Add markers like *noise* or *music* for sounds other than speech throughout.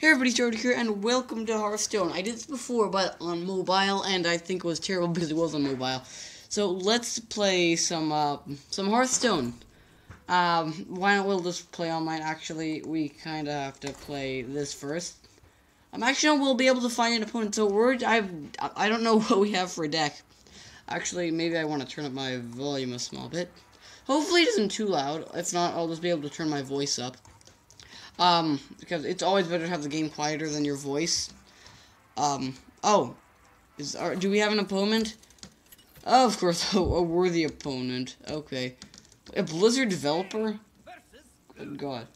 Hey everybody, Jordy here, and welcome to Hearthstone. I did this before, but on mobile, and I think it was terrible *laughs* because it was on mobile. So let's play some uh, some Hearthstone. Um, why not we'll just play online? Actually, we kind of have to play this first. I'm actually we'll be able to find an opponent. So we're I I don't know *laughs* what we have for a deck. Actually, maybe I want to turn up my volume a small bit. Hopefully, it isn't too loud. If not, I'll just be able to turn my voice up. Um, because it's always better to have the game quieter than your voice. Um, oh, is do we have an opponent? Oh, of course, *laughs* a, worthy opponent. Okay, a Blizzard developer. Good God.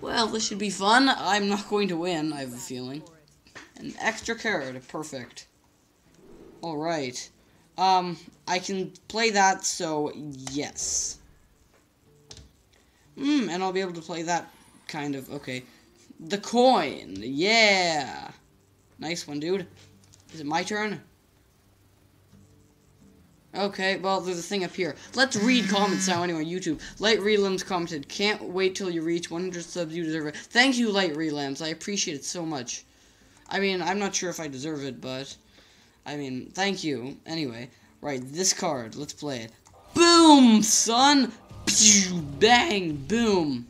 Well, this should be fun. I'm not going to win. I have a feeling. An extra card, perfect. All right. Um, I can play that, so yes. Hmm, and I'll be able to play that kind of. Okay. The coin. Yeah. Nice one, dude. Is it my turn? Okay, well, there's a thing up here. Let's read *laughs* comments now anyway, YouTube. Light Relims commented, can't wait till you reach 100 subs, you deserve it. Thank you, Light Relims. I appreciate it so much. I mean, I'm not sure if I deserve it, but... I mean, thank you. Anyway, right, this card. Let's play it. Boom, son! Bang, boom.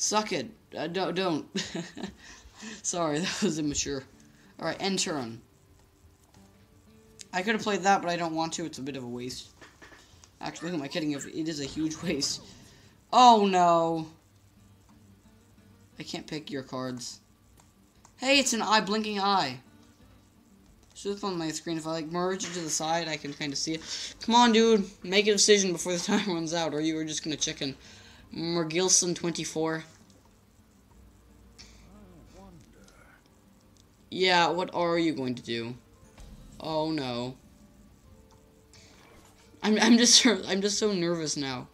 Suck it. Uh, don't. don't. *laughs* Sorry, that was immature. Alright, end turn. I could have played that, but I don't want to. It's a bit of a waste. Actually, who am I kidding? If It is a huge *laughs* waste. Oh, no. I can't pick your cards. Hey, it's an eye, blinking eye. Should have on my screen. If I like merge it to the side, I can kind of see it. Come on, dude. Make a decision before the *laughs* time runs out, or you are just going to chicken. Mergilson 24. Yeah, what are you going to do? Oh no. I'm I'm just I'm just so nervous now.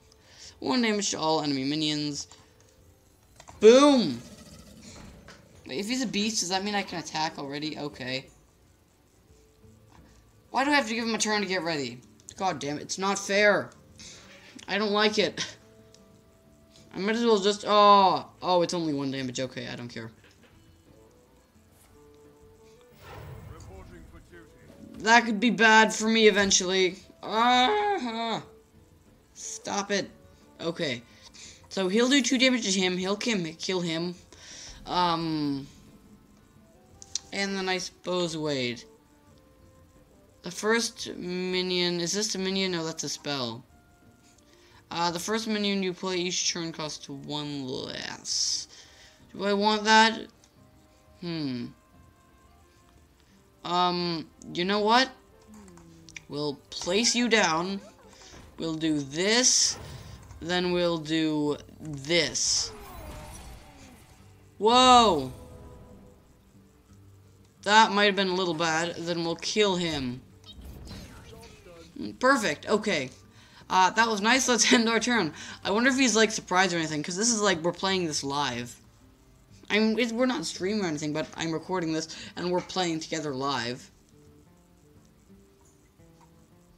One damage to all enemy minions. Boom. Wait, if he's a beast, does that mean I can attack already? Okay. Why do I have to give him a turn to get ready? God damn it, it's not fair. I don't like it. *laughs* I might as well just... Oh, oh, it's only one damage. Okay, I don't care. That could be bad for me eventually. Ah. Stop it. Okay. So he'll do two damage to him. He'll kill him. Um... And then I suppose Wade. The first minion, is this a minion? No, that's a spell. Uh, the first minion you play each turn costs one less. Do I want that? Hmm. Um, you know what? We'll place you down. We'll do this. Then we'll do this. Whoa! That might have been a little bad. Then we'll kill him. Perfect. Okay. Uh, that was nice. Let's *laughs* end our turn. I wonder if he's, like, surprised or anything, because this is, like, we're playing this live. I'm, we're not streaming or anything, but I'm recording this, and we're playing together live.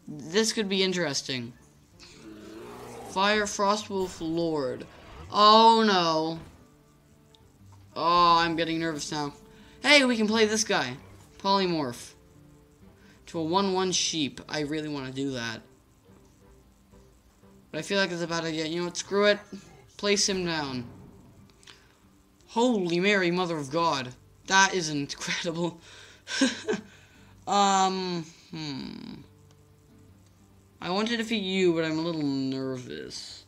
This could be interesting. Fire Frostwolf Lord. Oh, no. Oh, I'm getting nervous now. Hey, we can play this guy. Polymorph to a 1-1 sheep. I really want to do that. But I feel like it's about to get, you know what, screw it. Place him down. Holy Mary, Mother of God. That is incredible. *laughs* um, hmm. I want to defeat you, but I'm a little nervous.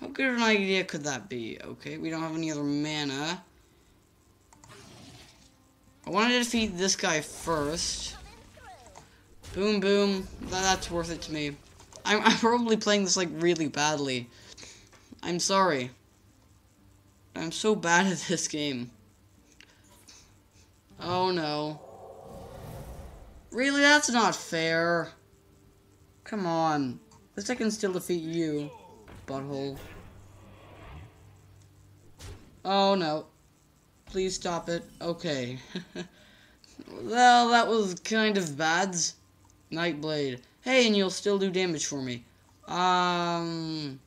How good of an idea could that be? Okay, we don't have any other mana. I want to defeat this guy first. Boom, boom. That's worth it to me. I'm, I'm probably playing this, like, really badly. I'm sorry. I'm so bad at this game. Oh, no. Really? That's not fair. Come on. This I can still defeat you, butthole. Oh, no. Please stop it. Okay. *laughs* well, that was kind of bad. Nightblade. Hey, and you'll still do damage for me. Um...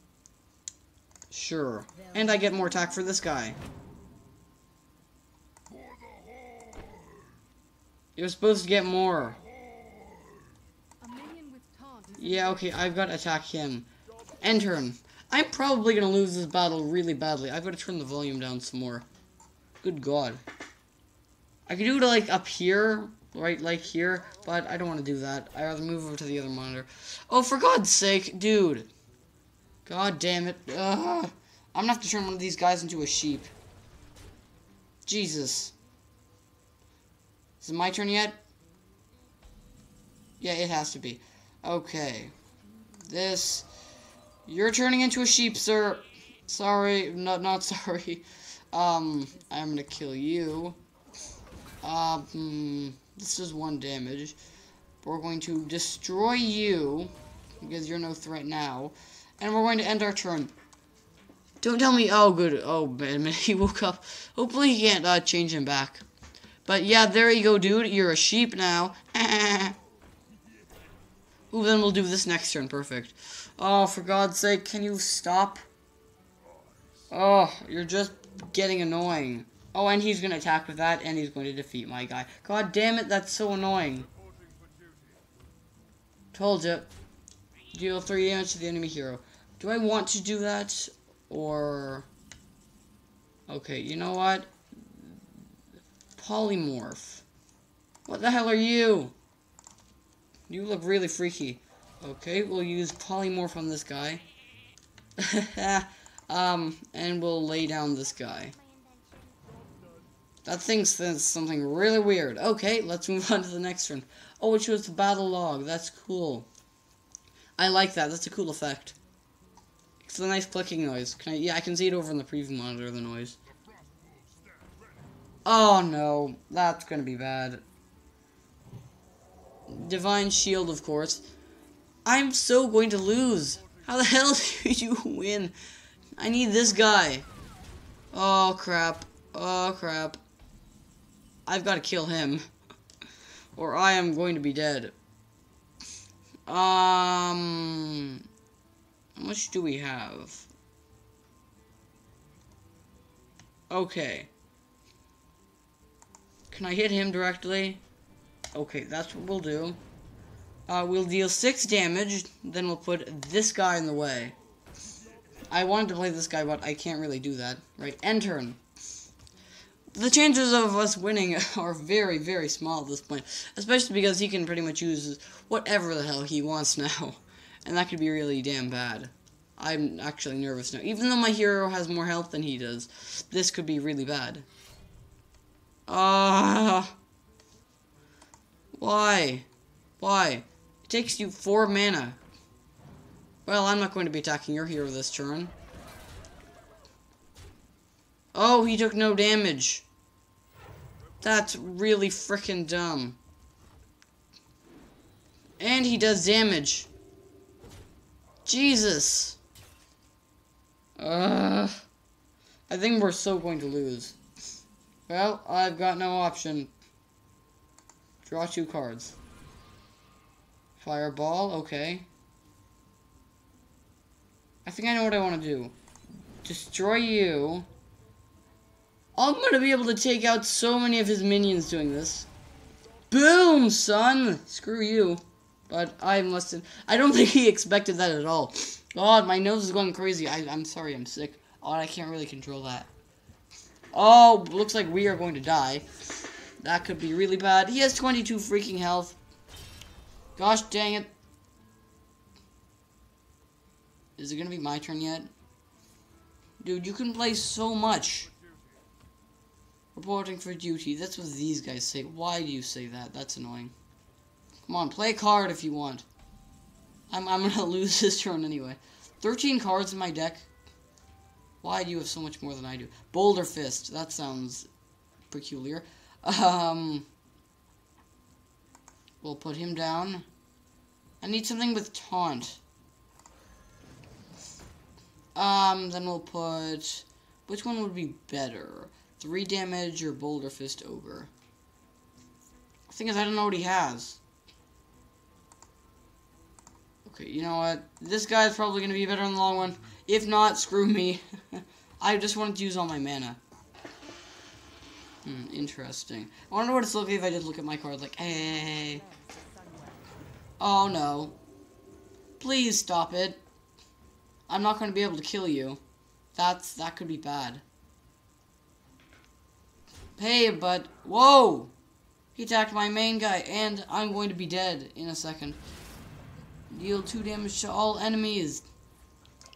Sure. And I get more attack for this guy. You're supposed to get more. Yeah, okay, I've got to attack him. End turn. I'm probably going to lose this battle really badly. I've got to turn the volume down some more. Good god. I could do it, like, up here, right like here, but I don't want to do that. i rather move over to the other monitor. Oh, for god's sake, dude. God damn it. I'm gonna have to turn one of these guys into a sheep. Jesus. Is it my turn yet? Yeah, it has to be. Okay. This. You're turning into a sheep, sir. Sorry, not not *laughs* sorry. Um, I'm gonna kill you. Um, hmm, this is one damage. We're going to destroy you because you're no threat now, and we're going to end our turn. Don't tell me. Oh, good. Oh, man, *laughs* he woke up. Hopefully, he can't uh, change him back. But yeah, there you go, dude. You're a sheep now. *laughs* Ooh, then we'll do this next turn. Perfect. Oh, for God's sake, can you stop? Oh, you're just getting annoying. Oh, and he's going to attack with that, and he's going to defeat my guy. God damn it, that's so annoying. Told you. Deal 3 damage to the enemy hero. Do I want to do that? Or... Okay, you know what? Polymorph. What the hell are you? You look really freaky. Okay, we'll use polymorph on this guy. *laughs* um, and we'll lay down this guy. That thing says something really weird. Okay, let's move on to the next one. Oh, it shows the battle log. That's cool. I like that. That's a cool effect. It's a nice clicking noise. Can I? Yeah, I can see it over in the preview monitor. The noise. Oh no, that's gonna be bad. Divine Shield, of course. I'm so going to lose. How the hell *laughs* did you win? I need this guy. Oh crap. Oh crap. I've got to kill him. Or I am going to be dead. Um... How much do we have? Okay. Can I hit him directly? Okay, that's what we'll do. Uh, we'll deal 6 damage, then we'll put this guy in the way. I wanted to play this guy, but I can't really do that. Right, end turn. The chances of us winning *laughs* are very, very small at this point. Especially because he can pretty much use whatever the hell he wants now. *laughs* And that could be really damn bad. I'm actually nervous now. Even though my hero has more health than he does, this could be really bad. Ah... Uh, why? Why? It takes you four mana. Well, I'm not going to be attacking your hero this turn. Oh, he took no damage. That's really freaking dumb. And he does damage. Jesus. Uh, I think we're so going to lose. Well, I've got no option. Draw two cards. Fireball, okay. I think I know what I want to do. Destroy you. I'm to be able to take out so many of his minions doing this. Boom, son! Screw you. But I must have... I don't *laughs* think he expected that at all. God, my nose is going crazy. I, I'm sorry, I'm sick. Oh, I can't really control that. Oh, looks like we are going to die. That could be really bad. He has 22 freaking health. Gosh dang it. Is it gonna be my turn yet? Dude, you can play so much. Reporting for duty. That's what these guys say. Why do you say that? That's annoying. Come on, play a card if you want. I'm, I'm gonna *laughs* lose this turn anyway. 13 cards in my deck. Why do you have so much more than I do? Boulderfist. That sounds peculiar. Um, we'll put him down. I need something with taunt. Um, then we'll put... Which one would be better? Three damage or Boulderfist Ogre? The thing is, I don't know what he has. Okay, you know what? This guy's probably going to be better in the long run. If not, screw me. *laughs* I just wanted to use all my mana. Hmm, interesting. I wonder what it's looking if I just look at my card like, hey. Oh no. Please stop it. I'm not going to be able to kill you. That's, that could be bad. Hey, but, whoa! He attacked my main guy, and I'm going to be dead in a second. Deal 2 damage to all enemies.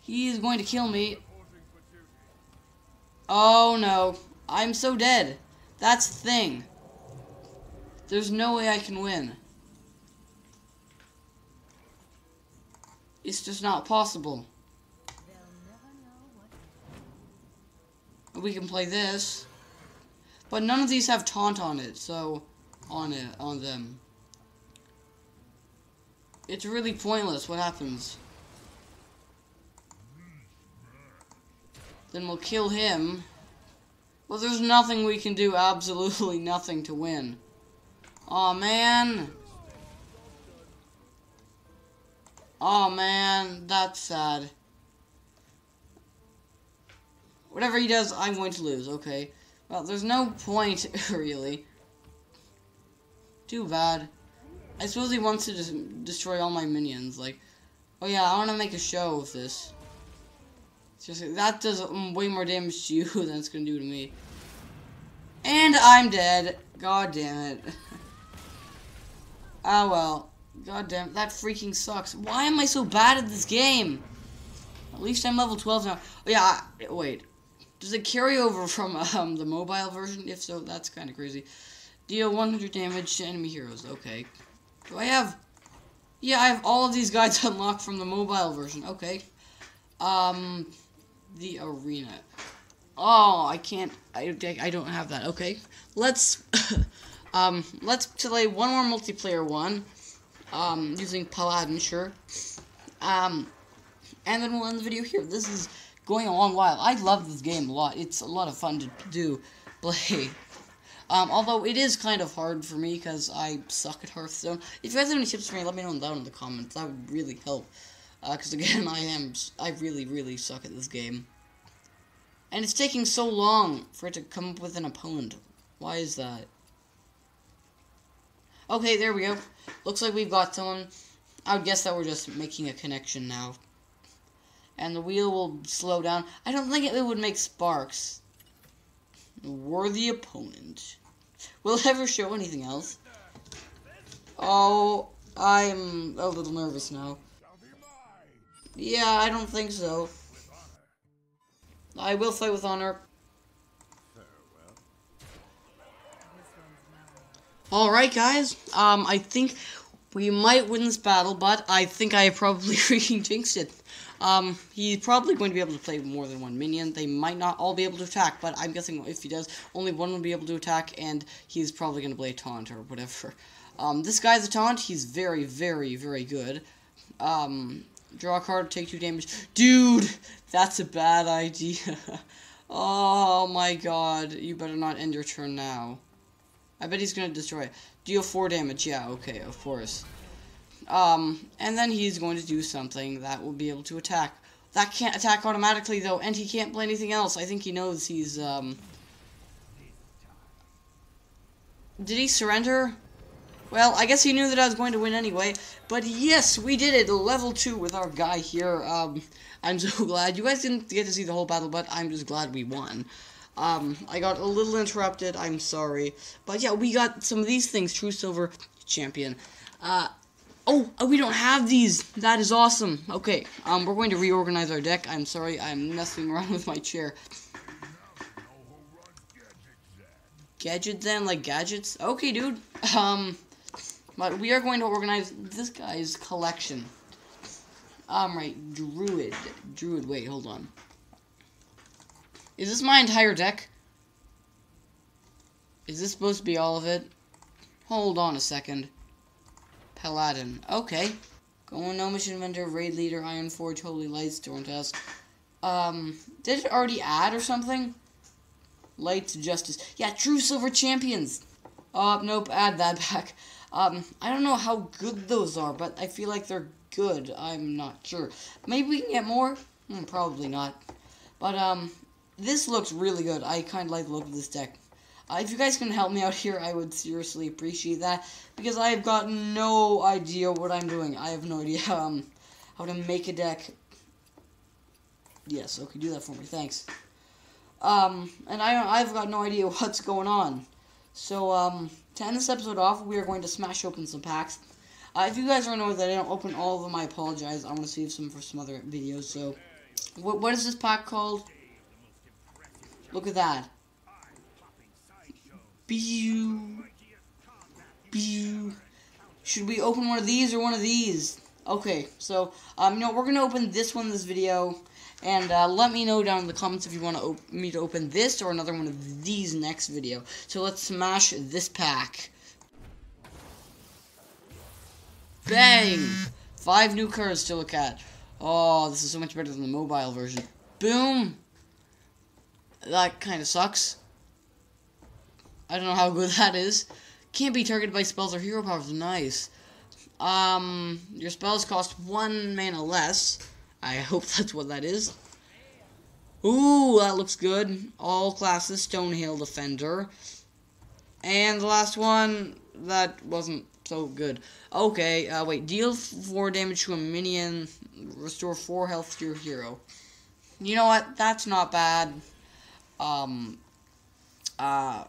He is going to kill me. Oh no. I'm so dead. That's the thing. There's no way I can win. It's just not possible. We can play this. But none of these have taunt on it, so on it on them. It's really pointless what happens. Then we'll kill him. Well, there's nothing we can do, *laughs* absolutely nothing to win. oh, man. oh, man, that's sad. Whatever he does, I'm going to lose, okay. Well, there's no point, *laughs* really. Too bad. I suppose he wants to just destroy all my minions. Like, oh yeah, I want to make a show of this. Seriously, that does way more damage to you *laughs* than it's to do to me. And I'm dead. God damn it. oh *laughs* well. God damn it. That freaking sucks. Why am I so bad at this game? At least I'm level 12 now. Oh, yeah, I, wait. Does it carry over from *laughs* um, the mobile version? If so, that's kind of crazy. Deal 100 damage to enemy heroes. Okay. Do I have... Yeah, I have all of these guys *laughs* unlocked from the mobile version. Okay. Um, the arena. Oh, I can't... I, I don't have that. Okay. Let's... *laughs* um, let's play one more multiplayer one. Um, using Paladin, sure. Um, and then we'll end the video here. This is going a long while. I love this game a lot. It's a lot of fun to do, play. *laughs* Um, although it is kind of hard for me because I suck at Hearthstone. If you guys have any tips for me, let me know down in the comments. That would really help. Because uh, again, *laughs* I am, I really, really suck at this game. And it's taking so long for it to come up with an opponent. Why is that? Okay, there we go. Looks like we've got someone. I would guess that we're just making a connection now. And the wheel will slow down. I don't think it would make sparks. Worthy opponent. Will it ever show anything else? Oh, I'm a little nervous now. Yeah, I don't think so. I will fight with honor. Alright, guys. Um, I think we might win this battle, but I think I probably *laughs* freaking jinxed it. Um, he's probably going to be able to play more than one minion. They might not all be able to attack, but I'm guessing if he does, only one will be able to attack, and he's probably going to play a taunt or whatever. Um, this guy's a taunt. He's very, very, very good. Um, draw a card, take two damage. Dude, that's a bad idea. *laughs* oh my god. You better not end your turn now. I bet he's going to destroy it. Deal four damage. Yeah, okay, of course. Um, and then he's going to do something that will be able to attack. That can't attack automatically, though, and he can't play anything else. I think he knows he's, um... Did he surrender? Well, I guess he knew that I was going to win anyway. But yes, we did it. Level 2 with our guy here. Um, I'm *laughs* so glad. You guys didn't get to see the whole battle, but I'm just glad we won. Um, I got a little interrupted. I'm sorry. But yeah, we got some of these things. Truesilver Champion. Uh, Oh, uh, we don't have these. That is awesome. Okay, um, we're going to reorganize our deck. I'm sorry, I'm messing around *laughs* with my chair. Gadgetzan, like gadgets? Okay, dude. Um, but we are going to organize this guy's collection. Um, right, Druid. Druid, wait, hold on. Is this my entire deck? Is this supposed to be all of it? Hold on a second. Paladin. Okay. Going no mission vendor, raid leader, Ironforge, Holy Lights, Storm Task. Um, did it already add or something? Lights, Justice. Yeah, Truesilver Champions. Uh, nope, add that *laughs* back. Um, I don't know how good those are, but I feel like they're good. I'm not sure. Maybe we can get more? Hmm, probably not. But, um, this looks really good. I kind of like the look of this deck. Uh, if you guys can help me out here, I would seriously appreciate that because I have got no idea what I'm doing. I have no idea *laughs* um, how to make a deck. Yes, okay, do that for me, thanks. Um, and I, I've got no idea *laughs* what's going on. So, um, to end this episode off, we are going to smash open some packs. Uh, if you guys don't know that I don't open all of them, I apologize. I want to save some for some other videos. So, what, what is this pack called? Look at that. Pew. Pew. Should we open one of these or one of these? Okay, so, um, no, we're going to open this one this video. And uh, let me know down in the comments if you want me to open this or another one of these next video. So let's smash this pack. Bang! Five new cards to look at. Oh, this is so much better than the mobile version. Boom! That kind of sucks. I don't know how good *laughs* that is. Can't be targeted by spells or hero powers. Nice. Um, your spells cost one mana less. I *laughs* hope that's what that is. Ooh, that looks good. All classes, Stonehill Defender. And the last one, that wasn't so good. Okay, uh, wait. Deal 4 damage to a minion. Restore 4 health to your hero. You know what? That's not bad. Um, uh,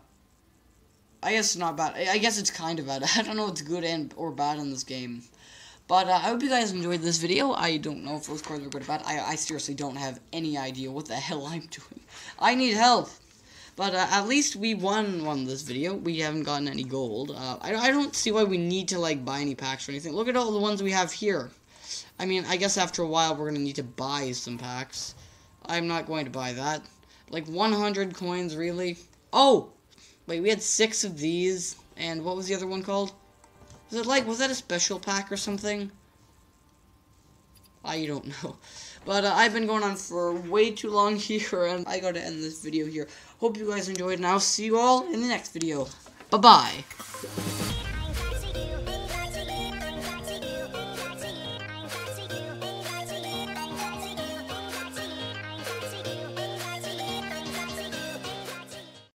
I guess it's not bad. I guess it's kind of bad. *laughs* I don't know what's good and or bad in this game. But uh, I hope you guys enjoyed this video. I don't know if those cards are good or bad. I, I seriously don't have any idea what the *laughs* hell I'm doing. I need help. But uh, at least we won one this video. We haven't gotten any gold. Uh, I, I don't see why we need to like buy any packs or anything. Look at all the ones we have here. I mean, I guess after a while we're going to need to buy some packs. I'm not going to buy that. Like 100 coins, really? Oh! Wait, we had six of these. And what was the other one called? Was it like, was that a special pack or something? I don't know. *laughs* But uh, I've been going on for way too long *laughs* here, and I gotta end this video here. Hope you guys enjoyed, and I'll see you all in the next video. Bye-bye.